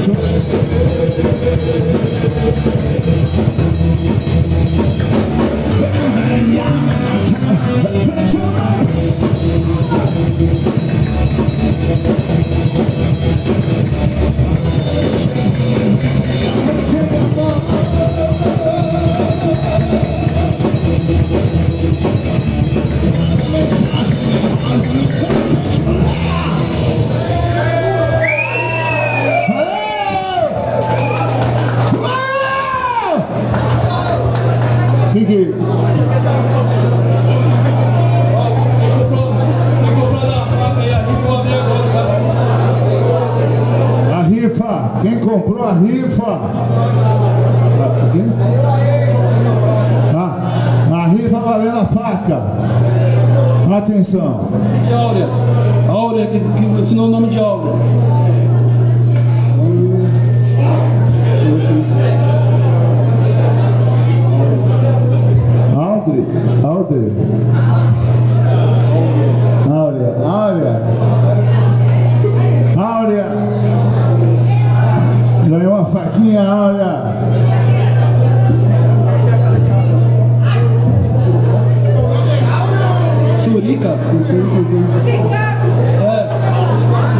しょ？Atenção. De Áurea. Áurea, que, que ensinou o nome de Áurea. Audrey. Audrey. Áurea. Áurea. Áurea. Ganhou uma faquinha, Áurea. Não sei o.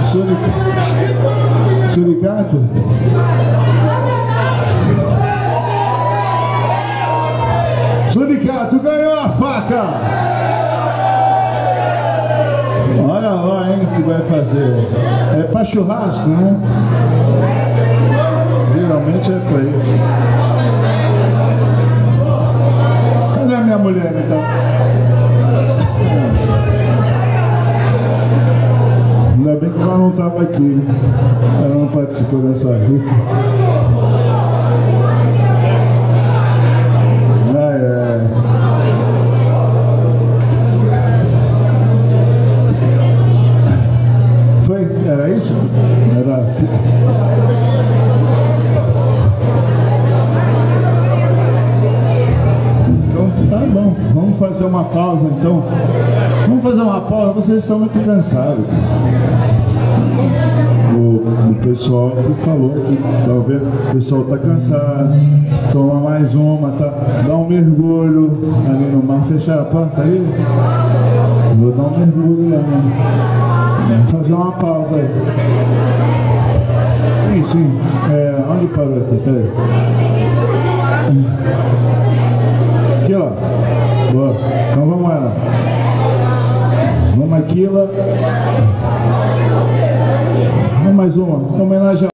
Suric- Suricato? Suricato ganhou a faca! Olha lá, hein, que vai fazer. É pra churrasco, né? Geralmente é pra isso. Cadê a minha mulher, então? Não estava aqui. Ela não participou dessa rifa. Tá vamos fazer uma pausa então. Vamos fazer uma pausa, vocês estão muito cansados. O, o pessoal que falou que tá vendo, o pessoal tá cansado, toma mais uma, tá? Dá um mergulho ali no mar, fechar a porta aí. Vou dar um mergulho lá. né? Fazer uma pausa aí. Sim, sim. É, onde parou aqui? Peraí. Aqui, ó. Boa. Então vamos lá. Vamos aqui, lá. Vamos mais uma. Em homenagem